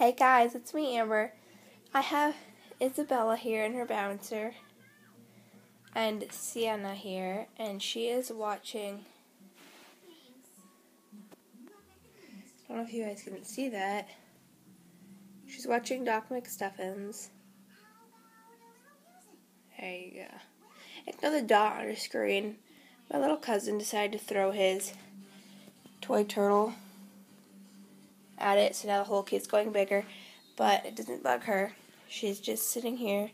Hey guys, it's me, Amber. I have Isabella here and her bouncer, and Sienna here, and she is watching. I don't know if you guys can see that. She's watching Doc McStuffins. There you go. Ignore the dot on her screen. My little cousin decided to throw his toy turtle at it, so now the hole keeps going bigger, but it doesn't bug her. She's just sitting here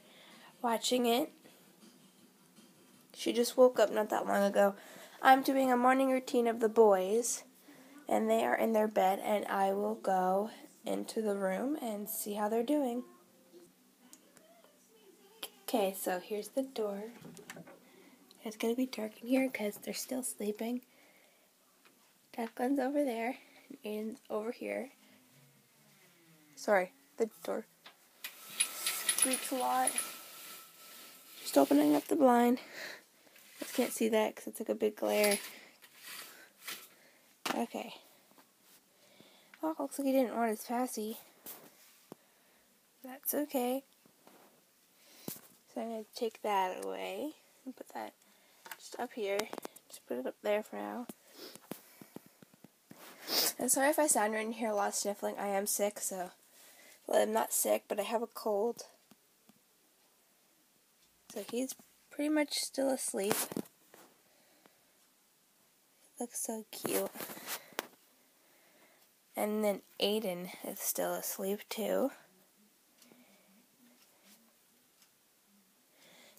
watching it. She just woke up not that long ago. I'm doing a morning routine of the boys, and they are in their bed, and I will go into the room and see how they're doing. Okay, so here's the door. It's gonna be dark in here because they're still sleeping. Declan's over there, and over here. Sorry, the door squeaks a lot. Just opening up the blind. I can't see that because it's like a big glare. Okay. Oh, looks like he didn't want his passy. That's okay. So I'm going to take that away and put that just up here. Just put it up there for now. And sorry if I sound right in here a lot of sniffling. I am sick, so well, I'm not sick, but I have a cold. So he's pretty much still asleep. Looks so cute. And then Aiden is still asleep too.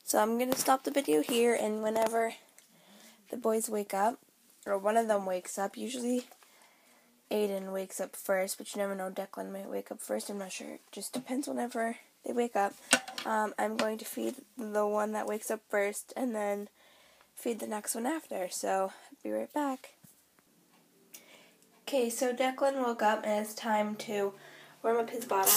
So I'm going to stop the video here and whenever the boys wake up, or one of them wakes up, usually Aiden wakes up first, but you never know. Declan might wake up first. I'm not sure. It just depends whenever they wake up. Um, I'm going to feed the one that wakes up first and then feed the next one after. So, be right back. Okay, so Declan woke up and it's time to warm up his bottle.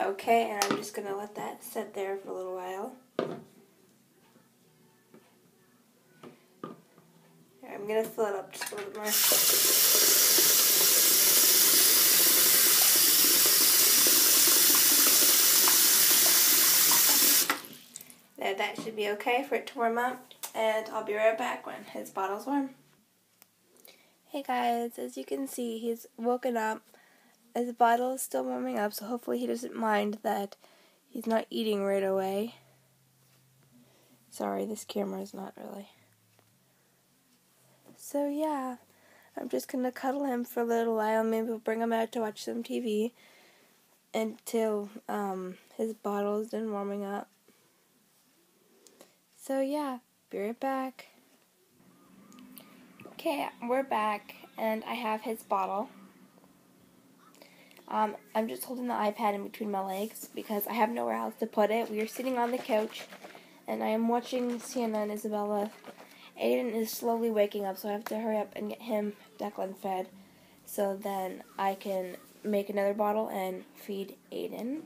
Okay, and I'm just going to let that sit there for a little while. I'm going to fill it up just a little more. There, that should be okay for it to warm up, and I'll be right back when his bottle's warm. Hey guys, as you can see, he's woken up his bottle is still warming up, so hopefully he doesn't mind that he's not eating right away. Sorry, this camera is not really. So yeah, I'm just gonna cuddle him for a little while. Maybe we'll bring him out to watch some TV until um, his bottle is done warming up. So yeah, be right back. Okay, we're back, and I have his bottle. Um, I'm just holding the iPad in between my legs because I have nowhere else to put it. We are sitting on the couch, and I am watching Sienna and Isabella. Aiden is slowly waking up, so I have to hurry up and get him Declan fed, so then I can make another bottle and feed Aiden.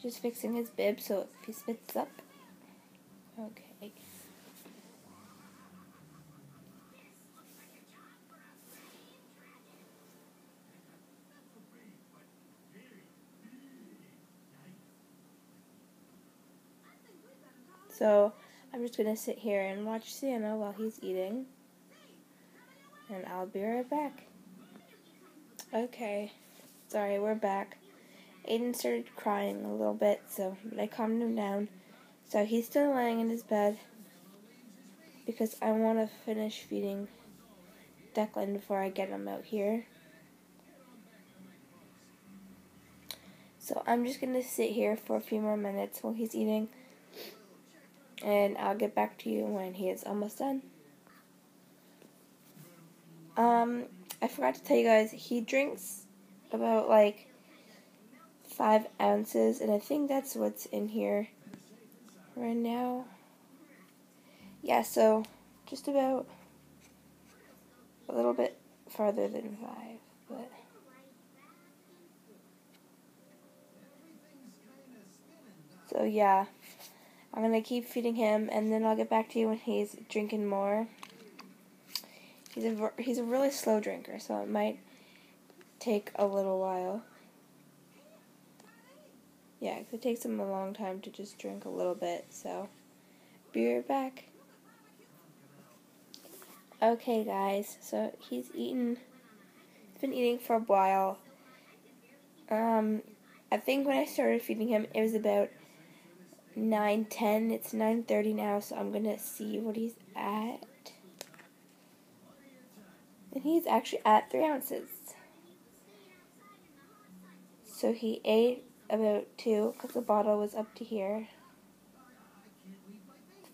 Just fixing his bib so if he spits up. Okay. So I'm just to sit here and watch Sienna while he's eating. And I'll be right back. Okay. Sorry, we're back. Aiden started crying a little bit, so I calmed him down. So he's still laying in his bed because I want to finish feeding Declan before I get him out here. So I'm just going to sit here for a few more minutes while he's eating and I'll get back to you when he is almost done. Um, I forgot to tell you guys, he drinks about like five ounces, and I think that's what's in here right now. Yeah, so just about a little bit farther than five, but. So yeah, I'm gonna keep feeding him, and then I'll get back to you when he's drinking more. He's a he's a really slow drinker, so it might take a little while. Yeah, it takes him a long time to just drink a little bit. So, be right back. Okay, guys. So he's eaten. He's been eating for a while. Um, I think when I started feeding him, it was about nine ten. It's nine thirty now, so I'm gonna see what he's at. And he's actually at three ounces. So he ate about two because the bottle was up to here.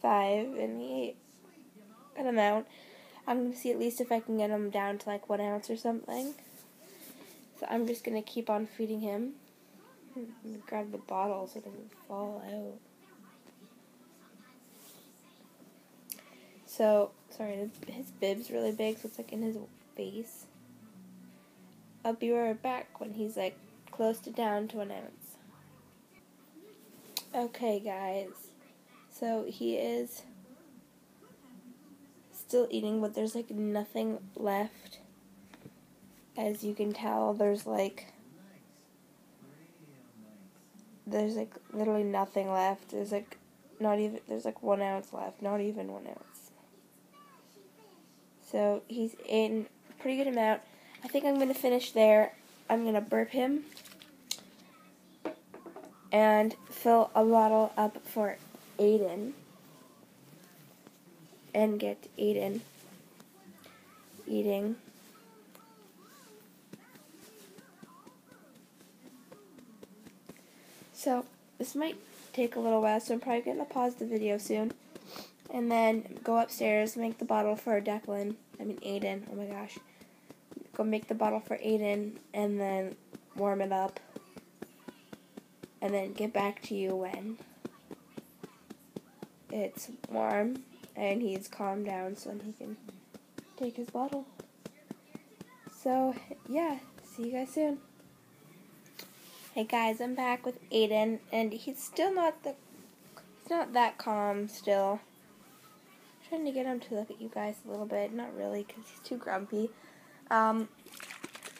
Five, and he ate an amount. I'm to see at least if I can get him down to like one ounce or something. So I'm just to keep on feeding him. Hmm, grab the bottle so it doesn't fall out. So, sorry, his bib's really big, so it's like in his face. I'll be right back when he's like close to down to an ounce. Okay, guys. So he is still eating, but there's like nothing left. As you can tell, there's like there's like literally nothing left. There's like not even there's like one ounce left, not even one ounce. So he's in pretty good amount. I think I'm gonna finish there. I'm gonna burp him and fill a bottle up for Aiden and get Aiden eating. So this might take a little while, so I'm probably going to pause the video soon. And then go upstairs, make the bottle for Declan. I mean Aiden. Oh my gosh. Go make the bottle for Aiden and then warm it up and then get back to you when it's warm and he's calmed down so then he can take his bottle. So, yeah, see you guys soon. Hey guys, I'm back with Aiden and he's still not the he's not that calm still. Trying to get him to look at you guys a little bit, not really cuz he's too grumpy. Um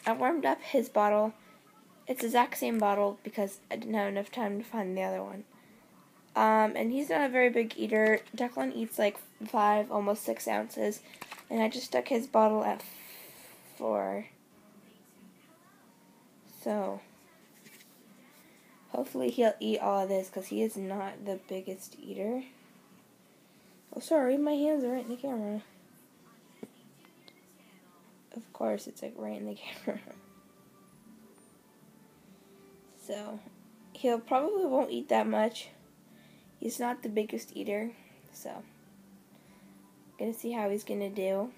I warmed up his bottle it's the exact same bottle because I didn't have enough time to find the other one. Um, and he's not a very big eater. Declan eats like five, almost six ounces. And I just stuck his bottle at four. So, hopefully he'll eat all of this because he is not the biggest eater. Oh, sorry, my hands are right in the camera. Of course, it's like right in the camera. So he'll probably won't eat that much. He's not the biggest eater, so gonna see how he's gonna do.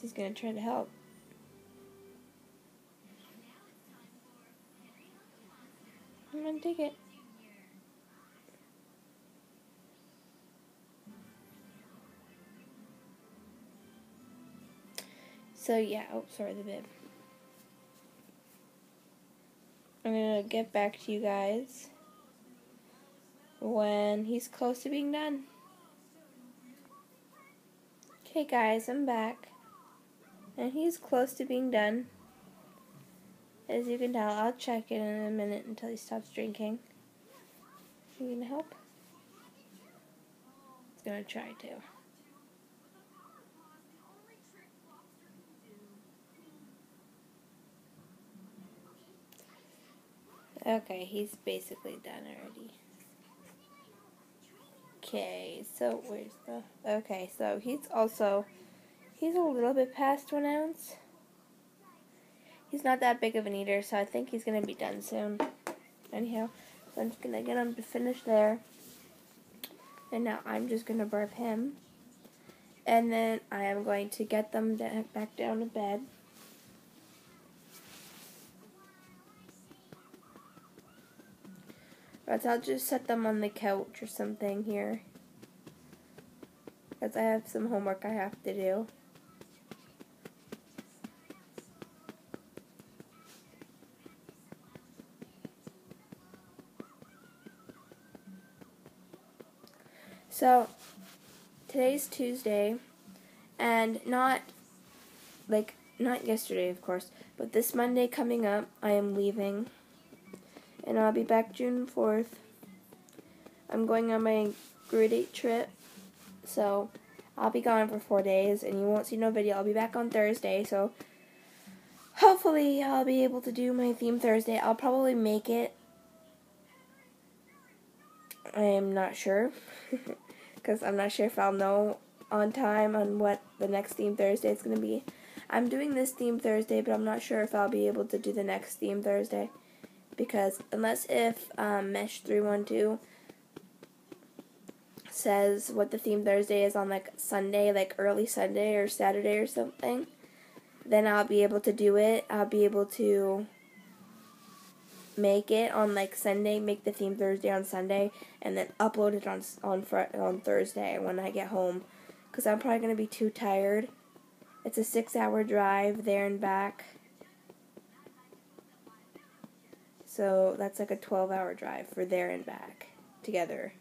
He's gonna try to help. Take it. So yeah, oh sorry the bib. I'm gonna get back to you guys when he's close to being done. Okay guys, I'm back. And he's close to being done. As you can tell, I'll check it in a minute until he stops drinking. You gonna help? He's gonna try to. Okay, he's basically done already. Okay, so where's the... Okay, so he's also... He's a little bit past one ounce. He's not that big of an eater, so I think he's going to be done soon. Anyhow, so I'm just going to get him to finish there. And now I'm just going to burp him. And then I am going to get them back down to bed. But I'll just set them on the couch or something here. Because I have some homework I have to do. So, today's Tuesday, and not like not yesterday, of course, but this Monday coming up, I am leaving, and I'll be back June fourth. I'm going on my grade eight trip, so I'll be gone for four days, and you won't see no video. I'll be back on Thursday, so hopefully I'll be able to do my theme Thursday. I'll probably make it. I am not sure. because I'm not sure if I'll know on time on what the next theme Thursday is going to be. I'm doing this theme Thursday, but I'm not sure if I'll be able to do the next theme Thursday because unless if um, Mesh 312 says what the theme Thursday is on like Sunday, like early Sunday or Saturday or something, then I'll be able to do it. I'll be able to make it on like Sunday, make the theme Thursday on Sunday, and then upload it on on fr- on Thursday when I get home, because I'm probably gonna be too tired. It's a six-hour drive there and back, so that's like a twelve-hour drive for there and back together.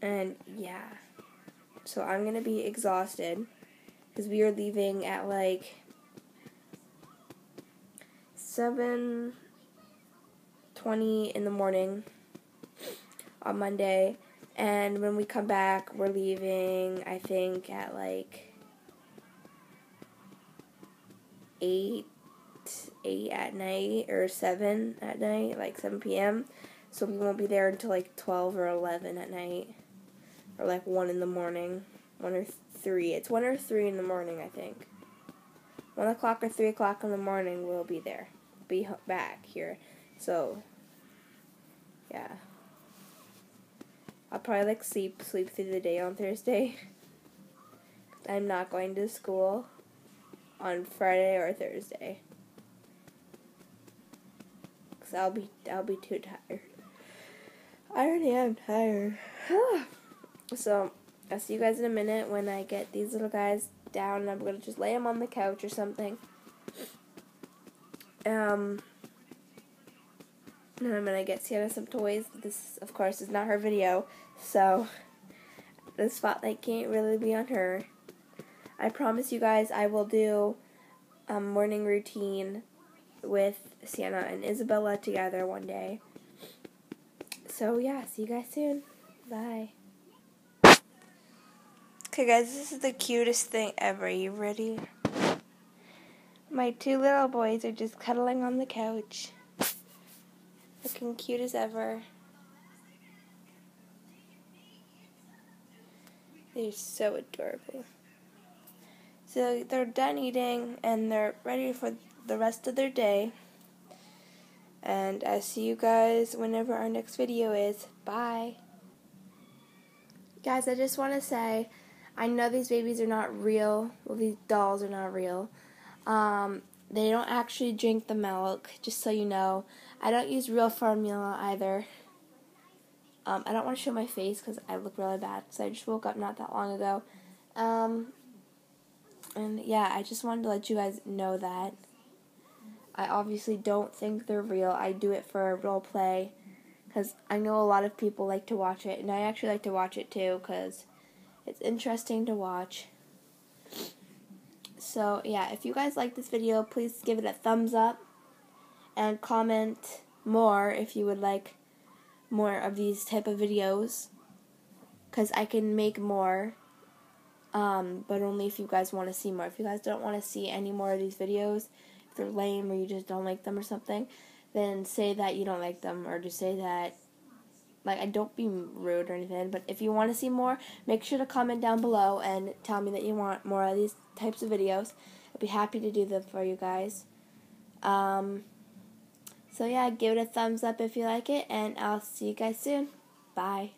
And yeah, so I'm gonna be exhausted because we are leaving at like seven twenty in the morning on Monday, and when we come back, we're leaving. I think at like eight eight at night or seven at night, like seven p.m. So we won't be there until like twelve or eleven at night, or like one in the morning, one or three. It's one or three in the morning, I think. One o'clock or three o'clock in the morning, we'll be there be back here. So, yeah. I'll probably like sleep sleep through the day on Thursday. I'm not going to school on Friday or Thursday. Cause I'll be I'll be too tired. I already am tired. so I'll see you guys in a minute when I get these little guys down I'm gonna just lay them on the couch or something. Um, and I'm gonna get Sienna some toys. This, of course, is not her video, so the spotlight can't really be on her. I promise you guys I will do a morning routine with Sienna and Isabella together one day. So yeah, see you guys soon. Bye. Okay guys, this is the cutest thing ever. You ready? My two little boys are just cuddling on the couch. Looking cute as ever. They're so adorable. So they're done eating and they're ready for the rest of their day. And I'll see you guys whenever our next video is. Bye. Guys, I just want to say, I know these babies are not real. Well, these dolls are not real. Um, they don't actually drink the milk, just so you know. I don't use real formula either. Um, I don't want to show my face because I look really bad because I just woke up not that long ago. Um, and yeah, I just wanted to let you guys know that. I obviously don't think they're real. I do it for role play because I know a lot of people like to watch it, and I actually like to watch it too because it's interesting to watch. So yeah, if you guys like this video, please give it a thumbs up and comment more if you would like more of these type of videos because I can make more um, but only if you guys want to see more. If you guys don't want to see any more of these videos, if they're lame or you just don't like them or something, then say that you don't like them or just say that like I don't be rude or anything, but if you want to see more, make sure to comment down below and tell me that you want more of these types of videos. I'd be happy to do them for you guys. Um, so yeah, give it a thumbs up if you like it, and I'll see you guys soon. Bye.